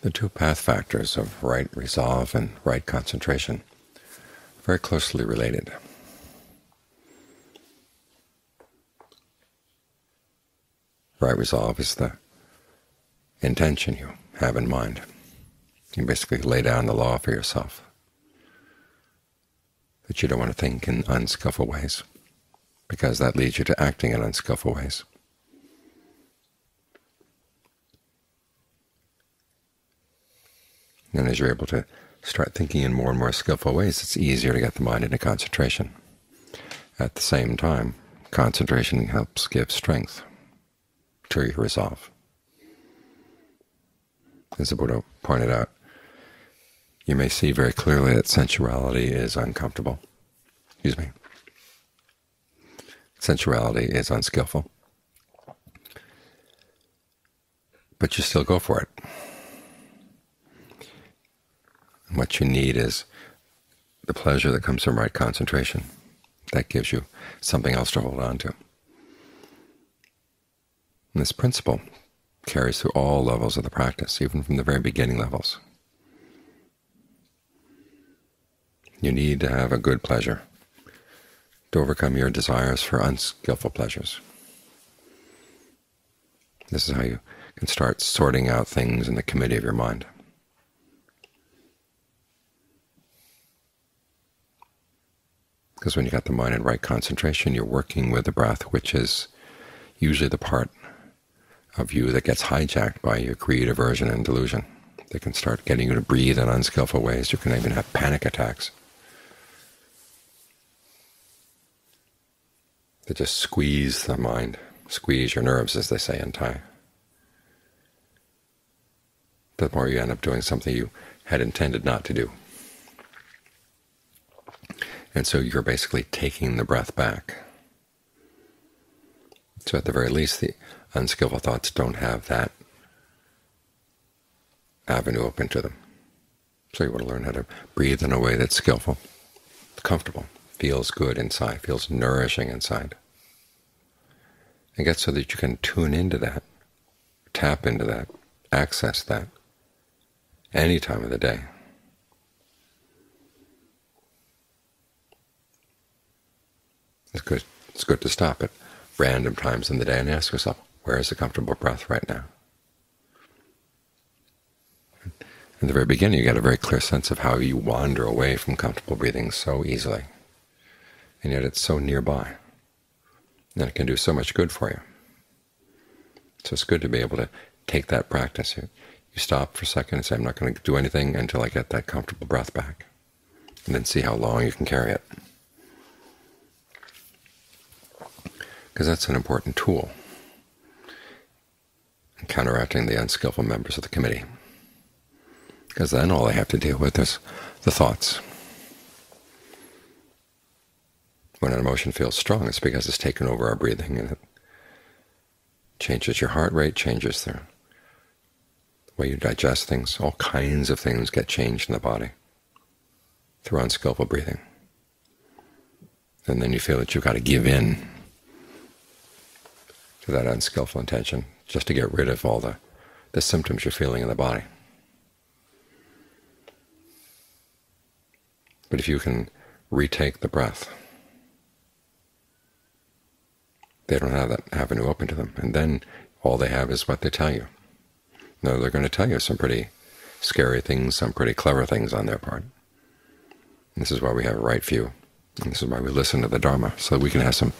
The two path factors of right resolve and right concentration are very closely related. Right resolve is the intention you have in mind. You basically lay down the law for yourself, that you don't want to think in unskillful ways, because that leads you to acting in unskillful ways. And as you're able to start thinking in more and more skillful ways, it's easier to get the mind into concentration. At the same time, concentration helps give strength to your resolve. As the Buddha pointed out, you may see very clearly that sensuality is uncomfortable. Excuse me. Sensuality is unskillful. But you still go for it. What you need is the pleasure that comes from right concentration. That gives you something else to hold on to. And this principle carries through all levels of the practice, even from the very beginning levels. You need to have a good pleasure to overcome your desires for unskillful pleasures. This is how you can start sorting out things in the committee of your mind. Because when you got the mind in right concentration, you're working with the breath, which is usually the part of you that gets hijacked by your greed, aversion, and delusion. They can start getting you to breathe in unskillful ways. You can even have panic attacks. They just squeeze the mind, squeeze your nerves, as they say in Thai. The more you end up doing something you had intended not to do. And so you're basically taking the breath back. So at the very least, the unskillful thoughts don't have that avenue open to them. So you want to learn how to breathe in a way that's skillful, comfortable, feels good inside, feels nourishing inside. And get so that you can tune into that, tap into that, access that any time of the day. It's good. It's good to stop at random times in the day and ask yourself, where is a comfortable breath right now? In the very beginning, you get a very clear sense of how you wander away from comfortable breathing so easily, and yet it's so nearby, and it can do so much good for you. So it's good to be able to take that practice. You, you stop for a second and say, I'm not going to do anything until I get that comfortable breath back, and then see how long you can carry it. Because that's an important tool in counteracting the unskillful members of the committee. Because then all they have to deal with is the thoughts. When an emotion feels strong, it's because it's taken over our breathing, and it changes your heart rate, changes the way you digest things. All kinds of things get changed in the body through unskillful breathing. And then you feel that you've got to give in to that unskillful intention, just to get rid of all the, the symptoms you're feeling in the body. But if you can retake the breath, they don't have that avenue open to them, and then all they have is what they tell you. No, they're going to tell you some pretty scary things, some pretty clever things on their part. And this is why we have a right view. And this is why we listen to the Dharma, so that we can have some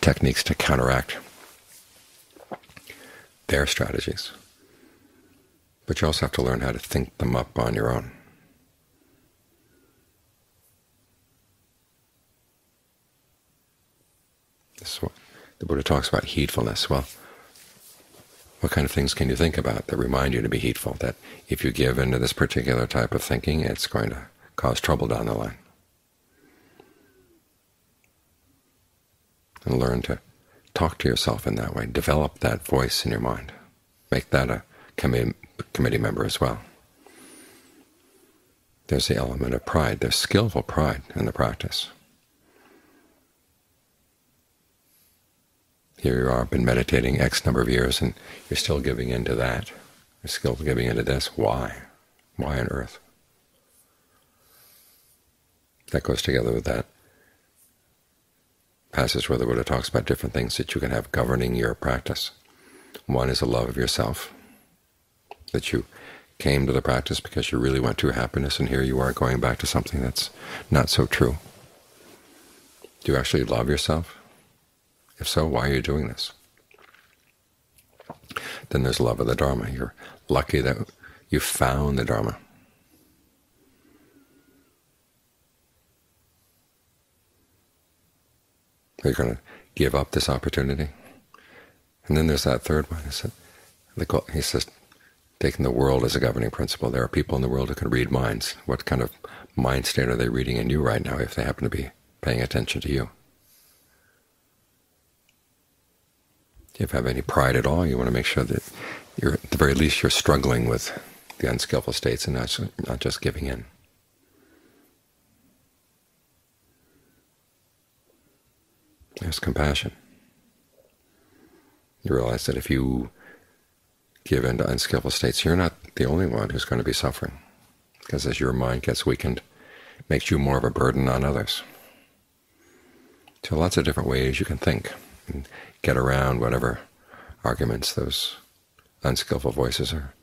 techniques to counteract their strategies. But you also have to learn how to think them up on your own. This is what the Buddha talks about heedfulness. Well, what kind of things can you think about that remind you to be heedful, that if you give into this particular type of thinking, it's going to cause trouble down the line? And learn to talk to yourself in that way. Develop that voice in your mind. Make that a committee, committee member as well. There's the element of pride. There's skillful pride in the practice. Here you are, been meditating X number of years, and you're still giving in to that. You're still giving into this. Why? Why on earth? That goes together with that passage where the Buddha talks about different things that you can have governing your practice. One is a love of yourself, that you came to the practice because you really went to happiness, and here you are going back to something that's not so true. Do you actually love yourself? If so, why are you doing this? Then there's love of the Dharma. You're lucky that you found the Dharma. Are you going to give up this opportunity? And then there's that third one. He said, he says, taking the world as a governing principle. There are people in the world who can read minds. What kind of mind state are they reading in you right now if they happen to be paying attention to you? If you have any pride at all, you want to make sure that you're, at the very least, you're struggling with the unskillful states and not, not just giving in. There's compassion. You realize that if you give in to unskillful states, you're not the only one who's going to be suffering, because as your mind gets weakened, it makes you more of a burden on others. So lots of different ways you can think and get around whatever arguments those unskillful voices are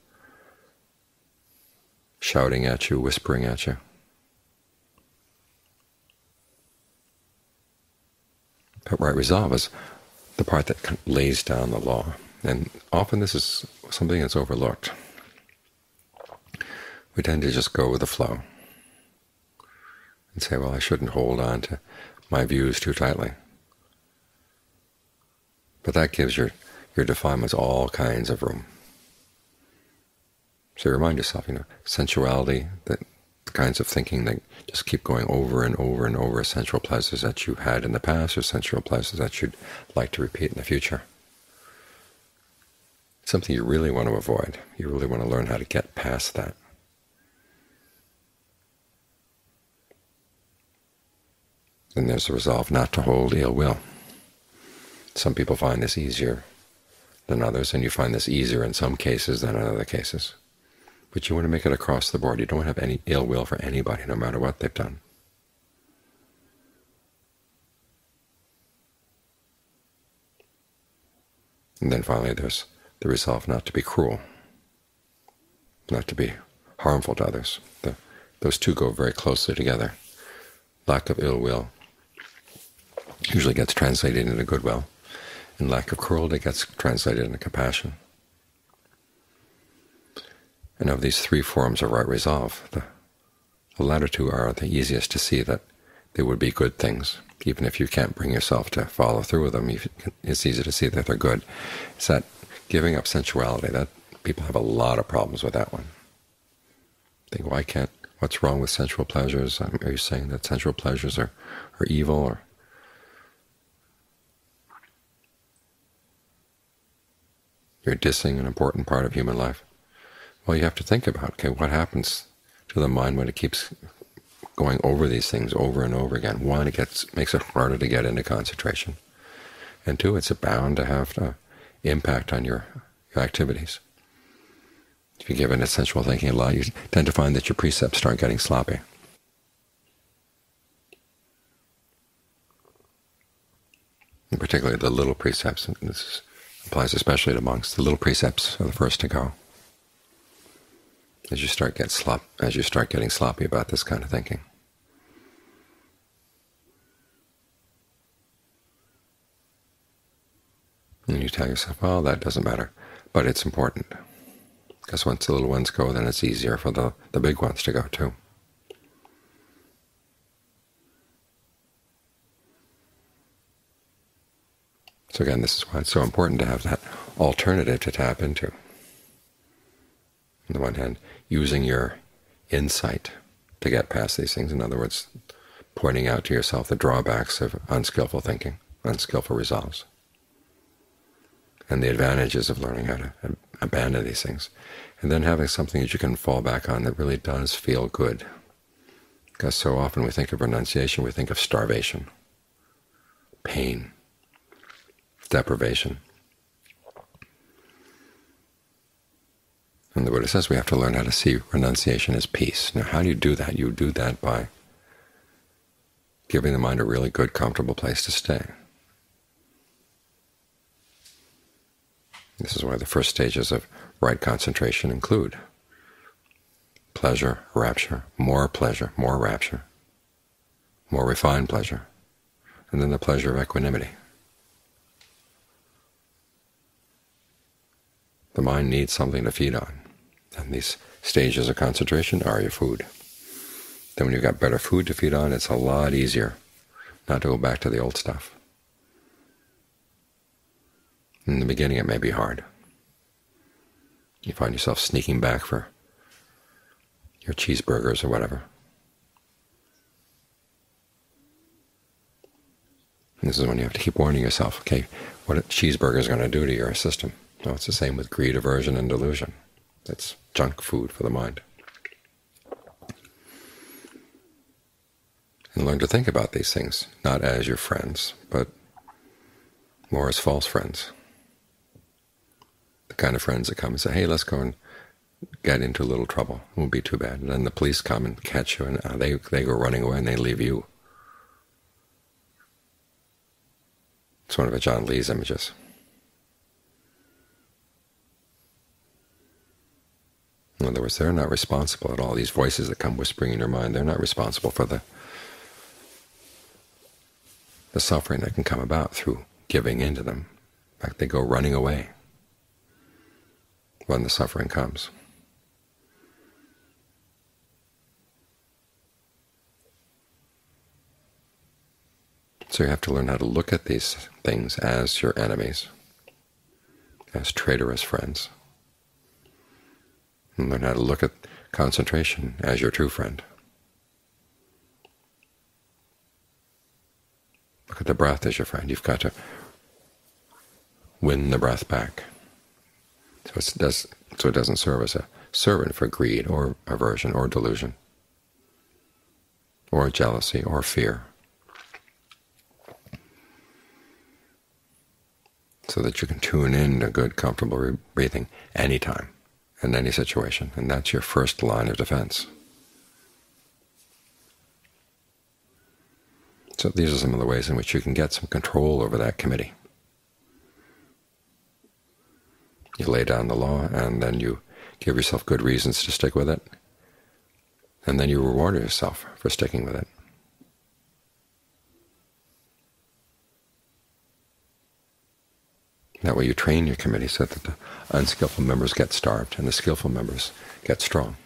shouting at you, whispering at you. But right resolve is the part that lays down the law. And often this is something that's overlooked. We tend to just go with the flow and say, well, I shouldn't hold on to my views too tightly. But that gives your, your defilements all kinds of room. So remind yourself, you know, sensuality, that kinds of thinking that just keep going over and over and over, sensual pleasures that you had in the past or sensual pleasures that you'd like to repeat in the future. Something you really want to avoid. You really want to learn how to get past that. Then there's the resolve not to hold ill will. Some people find this easier than others, and you find this easier in some cases than in other cases. But you want to make it across the board. You don't have any ill will for anybody, no matter what they've done. And then finally there's the resolve not to be cruel, not to be harmful to others. The, those two go very closely together. Lack of ill will usually gets translated into goodwill, and lack of cruelty gets translated into compassion. And of these three forms of right resolve, the, the latter two are the easiest to see that they would be good things. Even if you can't bring yourself to follow through with them, it's easy to see that they're good. It's that giving up sensuality. That people have a lot of problems with that one. Think, why can't? What's wrong with sensual pleasures? Um, are you saying that sensual pleasures are, are evil, or you're dissing an important part of human life? Well, you have to think about, okay, what happens to the mind when it keeps going over these things over and over again? One, it gets makes it harder to get into concentration, and two, it's bound to have an impact on your, your activities. If you give in to sensual thinking a lot, you tend to find that your precepts start getting sloppy. And particularly the little precepts, and this applies especially to monks, the little precepts are the first to go as you start get slop as you start getting sloppy about this kind of thinking. And you tell yourself, well, that doesn't matter, but it's important. Because once the little ones go, then it's easier for the, the big ones to go too. So again, this is why it's so important to have that alternative to tap into. On the one hand, using your insight to get past these things. In other words, pointing out to yourself the drawbacks of unskillful thinking, unskillful resolves, and the advantages of learning how to abandon these things, and then having something that you can fall back on that really does feel good. Because so often we think of renunciation, we think of starvation, pain, deprivation. And the Buddha says we have to learn how to see renunciation as peace. Now, how do you do that? You do that by giving the mind a really good, comfortable place to stay. This is why the first stages of right concentration include pleasure, rapture, more pleasure, more rapture, more refined pleasure, and then the pleasure of equanimity. The mind needs something to feed on, and these stages of concentration are your food. Then when you've got better food to feed on, it's a lot easier not to go back to the old stuff. In the beginning it may be hard. You find yourself sneaking back for your cheeseburgers or whatever. This is when you have to keep warning yourself, okay, what a cheeseburger is going to do to your system. No, it's the same with greed, aversion, and delusion. It's junk food for the mind. And learn to think about these things, not as your friends, but more as false friends. The kind of friends that come and say, hey, let's go and get into a little trouble. It won't be too bad. And then the police come and catch you, and uh, they, they go running away and they leave you. It's one of Ajaan Lee's images. In other words, they're not responsible at all. These voices that come whispering in your mind, they're not responsible for the the suffering that can come about through giving in to them. In fact, they go running away when the suffering comes. So you have to learn how to look at these things as your enemies, as traitorous friends and learn how to look at concentration as your true friend. Look at the breath as your friend. You've got to win the breath back. So, it does, so it doesn't serve as a servant for greed or aversion or delusion or jealousy or fear. So that you can tune in to good, comfortable breathing anytime in any situation, and that's your first line of defense. So these are some of the ways in which you can get some control over that committee. You lay down the law, and then you give yourself good reasons to stick with it, and then you reward yourself for sticking with it. That way you train your committee so that the unskillful members get starved and the skillful members get strong.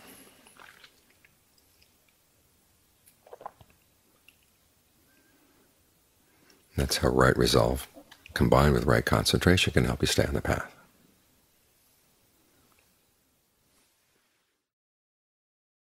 That's how right resolve combined with right concentration can help you stay on the path.